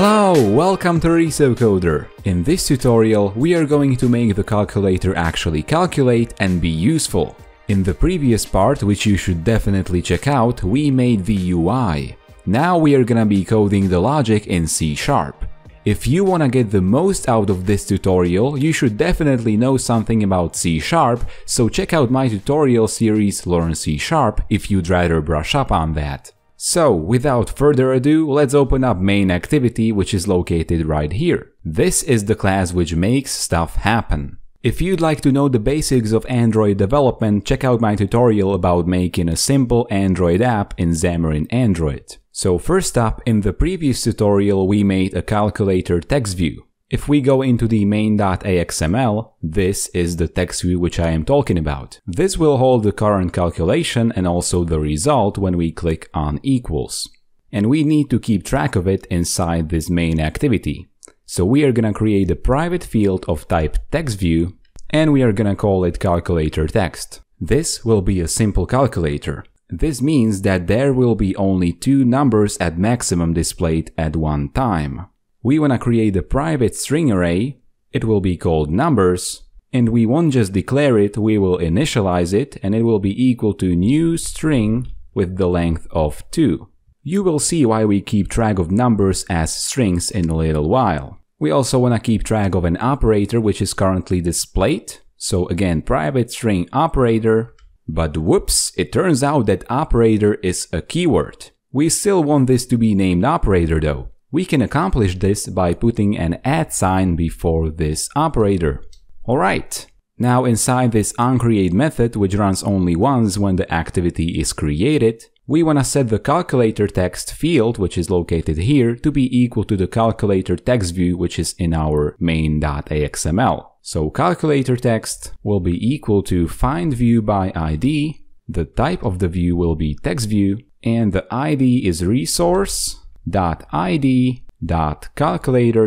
Hello, welcome to ResoCoder. In this tutorial, we are going to make the calculator actually calculate and be useful. In the previous part, which you should definitely check out, we made the UI. Now we are gonna be coding the logic in C Sharp. If you wanna get the most out of this tutorial, you should definitely know something about C Sharp, so check out my tutorial series Learn C Sharp if you'd rather brush up on that. So, without further ado, let's open up main activity which is located right here. This is the class which makes stuff happen. If you'd like to know the basics of Android development, check out my tutorial about making a simple Android app in Xamarin Android. So first up, in the previous tutorial we made a calculator text view. If we go into the main.axml, this is the text view which I am talking about. This will hold the current calculation and also the result when we click on equals. And we need to keep track of it inside this main activity. So we are gonna create a private field of type textView and we are gonna call it calculator text. This will be a simple calculator. This means that there will be only two numbers at maximum displayed at one time. We wanna create a private string array, it will be called numbers, and we won't just declare it, we will initialize it and it will be equal to new string with the length of 2. You will see why we keep track of numbers as strings in a little while. We also want to keep track of an operator which is currently displayed. So again, private string operator. But whoops, it turns out that operator is a keyword. We still want this to be named operator though. We can accomplish this by putting an at sign before this operator. Alright, now inside this onCreate method, which runs only once when the activity is created, we want to set the calculator text field, which is located here, to be equal to the calculator text view, which is in our main.axml. So calculator text will be equal to find view by ID, the type of the view will be text view, and the ID is resource.id.calculator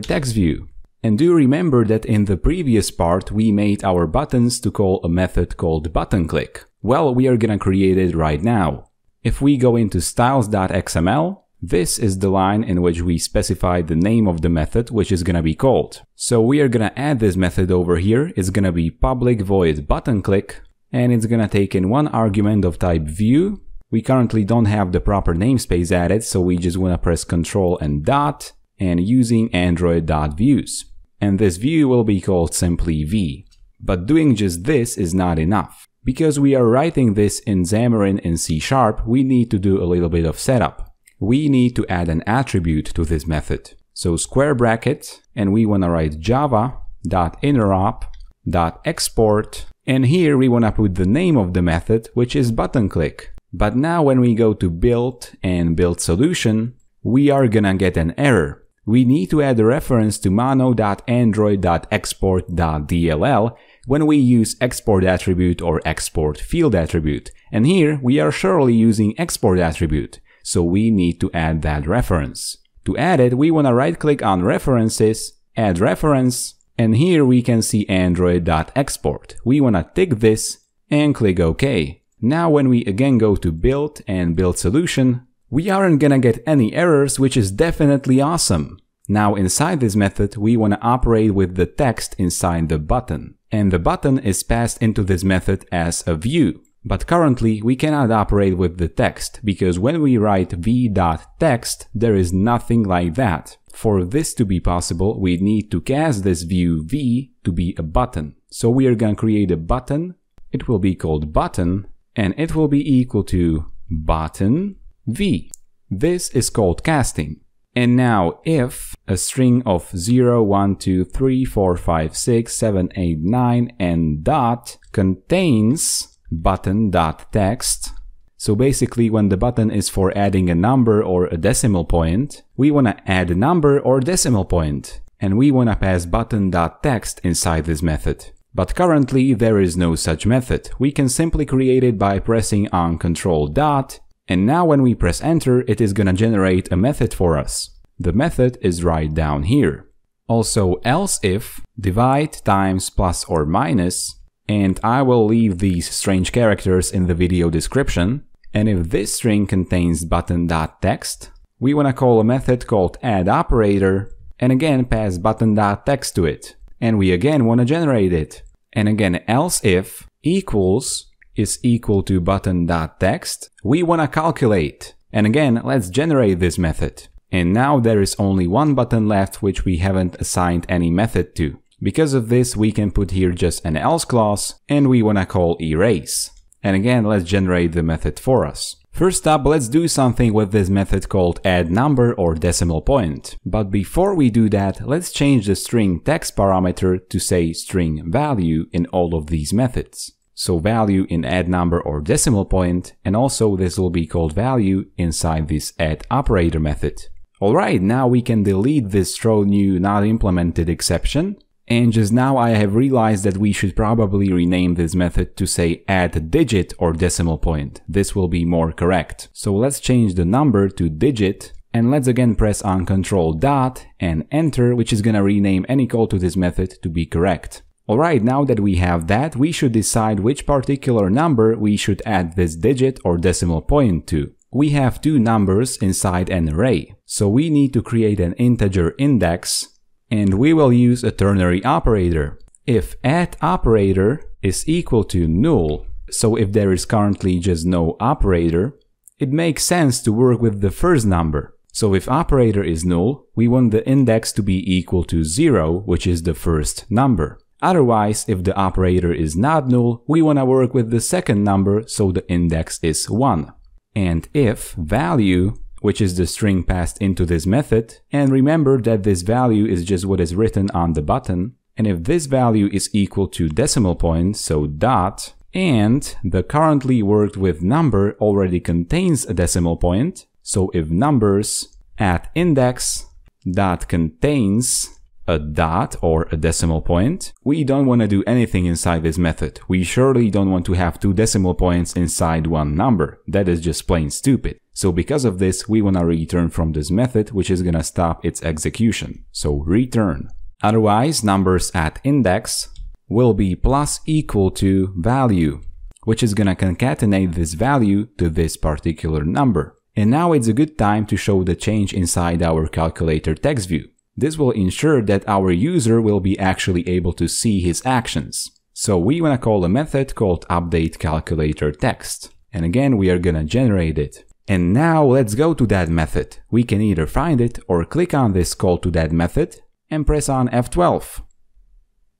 text view. And do remember that in the previous part we made our buttons to call a method called button click. Well, we are gonna create it right now. If we go into styles.xml, this is the line in which we specify the name of the method which is gonna be called. So we are gonna add this method over here, it's gonna be public void button click, and it's gonna take in one argument of type view. We currently don't have the proper namespace added, so we just wanna press Ctrl and dot, and using android.views. And this view will be called simply v. But doing just this is not enough. Because we are writing this in Xamarin in C Sharp, we need to do a little bit of setup. We need to add an attribute to this method. So square bracket, and we want to write java.interop.export, and here we want to put the name of the method, which is button click. But now when we go to build and build solution, we are gonna get an error. We need to add a reference to mono.android.export.dll when we use export attribute or export field attribute. And here we are surely using export attribute, so we need to add that reference. To add it, we want to right click on references, add reference, and here we can see android.export. We want to tick this and click OK. Now when we again go to build and build solution, we aren't gonna get any errors, which is definitely awesome. Now inside this method, we want to operate with the text inside the button and the button is passed into this method as a view. But currently we cannot operate with the text, because when we write v.text, there is nothing like that. For this to be possible, we need to cast this view v to be a button. So we are going to create a button, it will be called button, and it will be equal to button v. This is called casting. And now if a string of 0, 1, 2, 3, 4, 5, 6, 7, 8, 9 and dot contains button dot text, so basically when the button is for adding a number or a decimal point, we want to add a number or decimal point, and we want to pass button dot text inside this method. But currently there is no such method. We can simply create it by pressing on Ctrl dot and now when we press enter, it is gonna generate a method for us. The method is right down here. Also else if divide times plus or minus, and I will leave these strange characters in the video description, and if this string contains button.text, we want to call a method called add operator and again pass button.text to it. And we again want to generate it. And again, else if equals is equal to button.text, we want to calculate. And again, let's generate this method. And now there is only one button left which we haven't assigned any method to. Because of this, we can put here just an else clause and we want to call erase. And again, let's generate the method for us. First up, let's do something with this method called add number or decimal point. But before we do that, let's change the string text parameter to say string value in all of these methods. So value in add number or decimal point, and also this will be called value inside this add operator method. Alright, now we can delete this throw new not implemented exception and just now I have realized that we should probably rename this method to say add digit or decimal point. This will be more correct. So let's change the number to digit and let's again press on control dot and enter which is gonna rename any call to this method to be correct. Alright, now that we have that, we should decide which particular number we should add this digit or decimal point to. We have two numbers inside an array, so we need to create an integer index and we will use a ternary operator. If at operator is equal to null, so if there is currently just no operator, it makes sense to work with the first number. So if operator is null, we want the index to be equal to 0, which is the first number. Otherwise, if the operator is not null, we want to work with the second number, so the index is 1. And if value which is the string passed into this method, and remember that this value is just what is written on the button, and if this value is equal to decimal point, so dot, and the currently worked with number already contains a decimal point, so if numbers at index dot contains a dot or a decimal point, we don't want to do anything inside this method. We surely don't want to have two decimal points inside one number. That is just plain stupid. So because of this, we want to return from this method, which is going to stop its execution. So return. Otherwise, numbers at index will be plus equal to value, which is going to concatenate this value to this particular number. And now it's a good time to show the change inside our calculator text view. This will ensure that our user will be actually able to see his actions. So we want to call a method called update calculator text. And again, we are to generate it. And now let's go to that method. We can either find it or click on this call to that method and press on F12.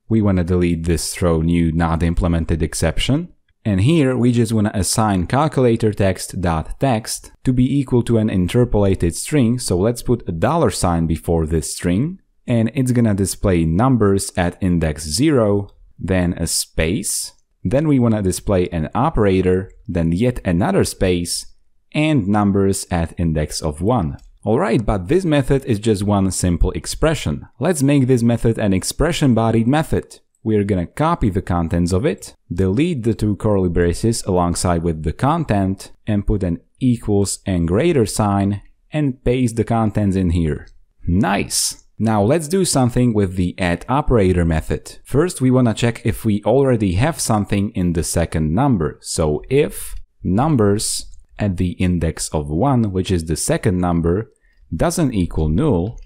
We want to delete this throw new not implemented exception. And here we just want to assign calculator text dot text to be equal to an interpolated string. So let's put a dollar sign before this string and it's gonna display numbers at index 0, then a space. Then we want to display an operator, then yet another space, and numbers at index of 1. Alright, but this method is just one simple expression. Let's make this method an expression-bodied method. We're gonna copy the contents of it, delete the two curly braces alongside with the content, and put an equals and greater sign, and paste the contents in here. Nice! Now let's do something with the add operator method. First we wanna check if we already have something in the second number. So if numbers at the index of 1, which is the second number, doesn't equal null,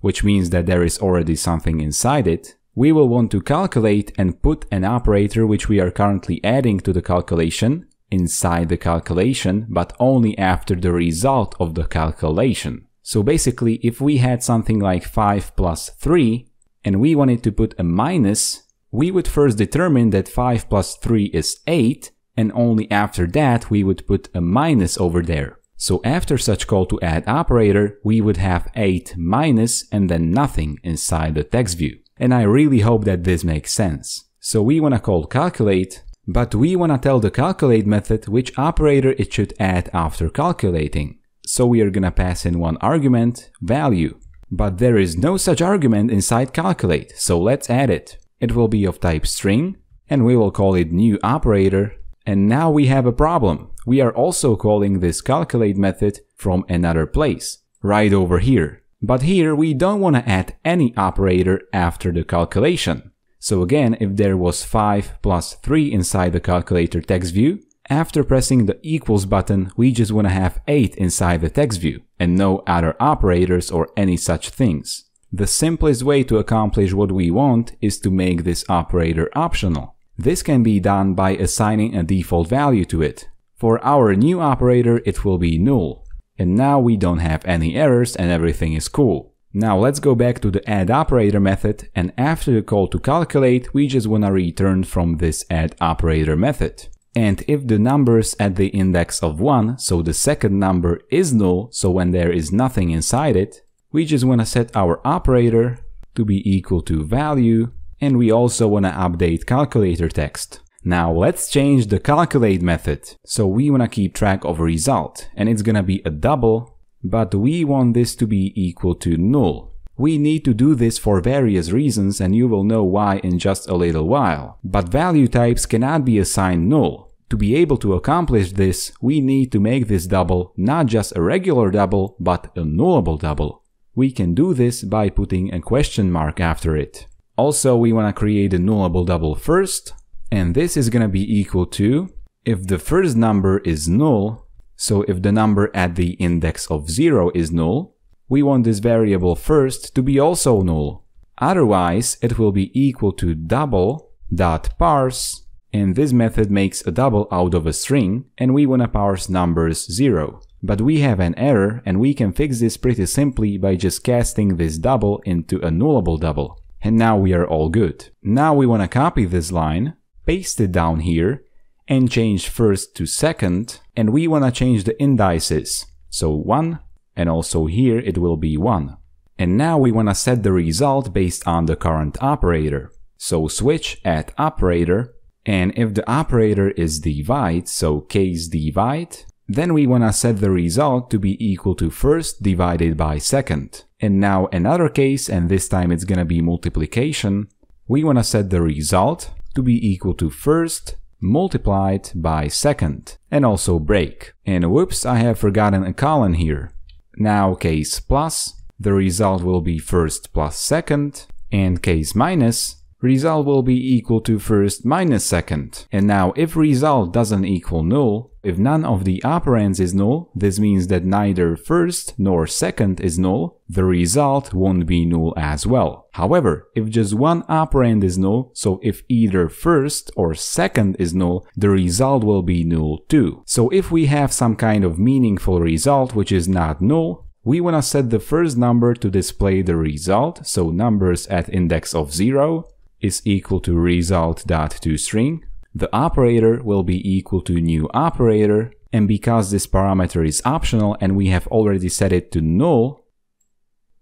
which means that there is already something inside it, we will want to calculate and put an operator which we are currently adding to the calculation inside the calculation, but only after the result of the calculation. So basically, if we had something like 5 plus 3, and we wanted to put a minus, we would first determine that 5 plus 3 is 8, and only after that we would put a minus over there. So after such call to add operator, we would have 8 minus and then nothing inside the text view. And I really hope that this makes sense. So we wanna call calculate, but we wanna tell the calculate method which operator it should add after calculating. So we are gonna pass in one argument, value. But there is no such argument inside calculate, so let's add it. It will be of type string, and we will call it new operator and now we have a problem. We are also calling this calculate method from another place, right over here. But here we don't want to add any operator after the calculation. So again, if there was 5 plus 3 inside the calculator text view, After pressing the equals button, we just want to have 8 inside the text view and no other operators or any such things. The simplest way to accomplish what we want is to make this operator optional. This can be done by assigning a default value to it. For our new operator, it will be null. And now we don't have any errors and everything is cool. Now let's go back to the add operator method and after the call to calculate, we just wanna return from this add operator method. And if the numbers at the index of 1, so the second number is null, so when there is nothing inside it, we just wanna set our operator to be equal to value and we also wanna update calculator text. Now let's change the calculate method. So we wanna keep track of a result and it's gonna be a double but we want this to be equal to null. We need to do this for various reasons and you will know why in just a little while. But value types cannot be assigned null. To be able to accomplish this, we need to make this double not just a regular double, but a nullable double. We can do this by putting a question mark after it. Also, we want to create a nullable double first, and this is going to be equal to, if the first number is null, so if the number at the index of 0 is null, we want this variable first to be also null. Otherwise, it will be equal to double dot parse, and this method makes a double out of a string, and we wanna parse numbers 0. But we have an error, and we can fix this pretty simply by just casting this double into a nullable double. And now we are all good. Now we wanna copy this line, paste it down here, and change first to second and we want to change the indices. So 1 and also here it will be 1. And now we want to set the result based on the current operator. So switch at operator and if the operator is divide, so case divide, then we want to set the result to be equal to first divided by second. And now another case, and this time it's gonna be multiplication, we want to set the result to be equal to first multiplied by second and also break. And whoops, I have forgotten a colon here. Now case plus, the result will be first plus second, and case minus, result will be equal to first minus second. And now if result doesn't equal null, if none of the operands is null, this means that neither first nor second is null, the result won't be null as well. However, if just one operand is null, so if either first or second is null, the result will be null too. So if we have some kind of meaningful result which is not null, we want to set the first number to display the result, so numbers at index of 0, is equal to result.toString. The operator will be equal to new operator, and because this parameter is optional and we have already set it to null,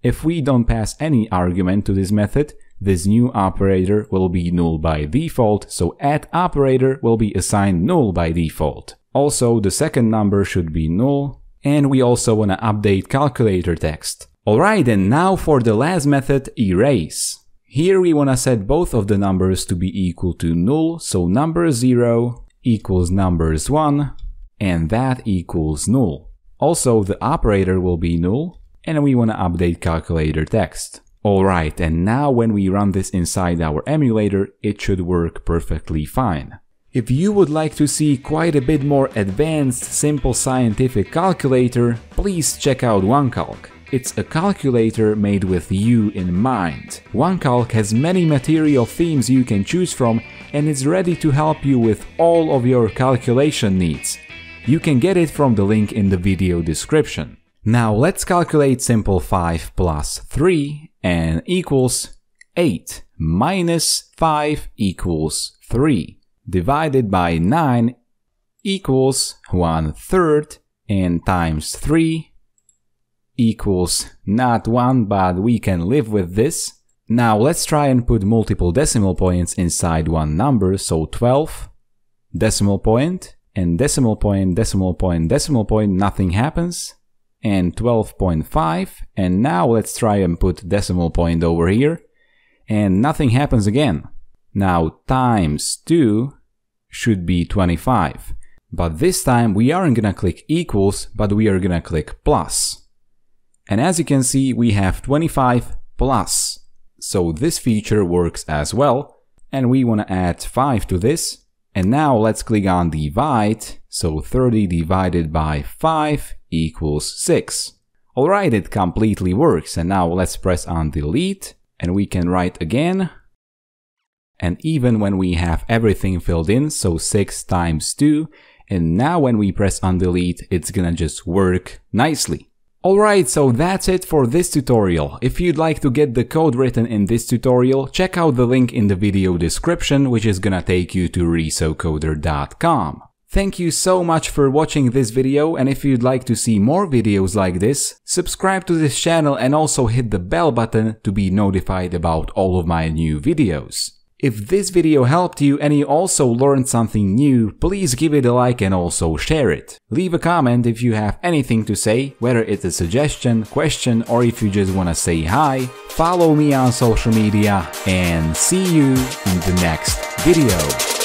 if we don't pass any argument to this method, this new operator will be null by default, so add operator will be assigned null by default. Also, the second number should be null, and we also want to update calculator text. Alright, and now for the last method, erase. Here we want to set both of the numbers to be equal to null, so number 0 equals numbers 1, and that equals null. Also, the operator will be null, and we want to update calculator text. Alright, and now when we run this inside our emulator, it should work perfectly fine. If you would like to see quite a bit more advanced, simple scientific calculator, please check out OneCalc. It's a calculator made with you in mind. OneCalc has many material themes you can choose from and is ready to help you with all of your calculation needs. You can get it from the link in the video description. Now let's calculate simple 5 plus 3 and equals 8 minus 5 equals 3 divided by 9 equals 1 third and times 3 equals not 1, but we can live with this. Now let's try and put multiple decimal points inside one number, so 12, decimal point, and decimal point, decimal point, decimal point, nothing happens, and 12.5, and now let's try and put decimal point over here, and nothing happens again. Now times 2 should be 25, but this time we aren't gonna click equals, but we are gonna click plus. And as you can see, we have 25 plus. So this feature works as well. And we want to add 5 to this. And now let's click on divide. So 30 divided by 5 equals 6. Alright, it completely works. And now let's press on delete and we can write again. And even when we have everything filled in, so 6 times 2, and now when we press on delete, it's gonna just work nicely. Alright, so that's it for this tutorial. If you'd like to get the code written in this tutorial, check out the link in the video description, which is gonna take you to resocoder.com. Thank you so much for watching this video and if you'd like to see more videos like this, subscribe to this channel and also hit the bell button to be notified about all of my new videos. If this video helped you and you also learned something new, please give it a like and also share it. Leave a comment if you have anything to say, whether it's a suggestion, question or if you just wanna say hi. Follow me on social media and see you in the next video.